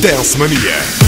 Dance Mania.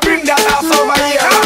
bring that ass over here.